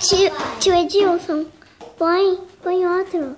Tio, tio Edilson, põe, põe outro.